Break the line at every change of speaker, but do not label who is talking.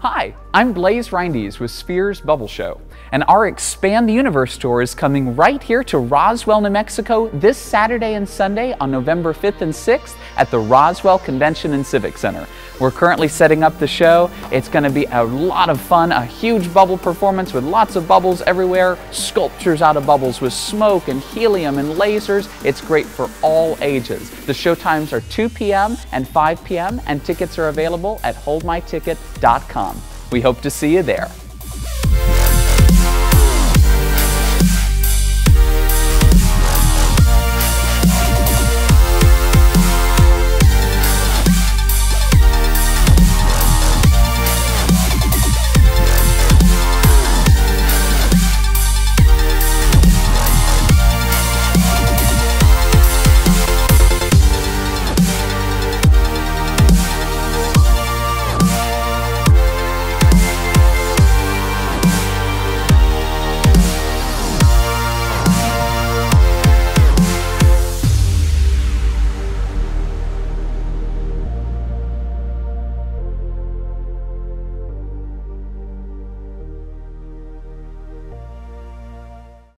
Hi, I'm Blaze Rindes with Spheres Bubble Show, and our Expand the Universe tour is coming right here to Roswell, New Mexico this Saturday and Sunday on November 5th and 6th at the Roswell Convention and Civic Center. We're currently setting up the show. It's going to be a lot of fun, a huge bubble performance with lots of bubbles everywhere, sculptures out of bubbles with smoke and helium and lasers. It's great for all ages. The show times are 2 p.m. and 5 p.m., and tickets are available at holdmyticket.com. We hope to see you there.